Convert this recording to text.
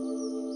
Música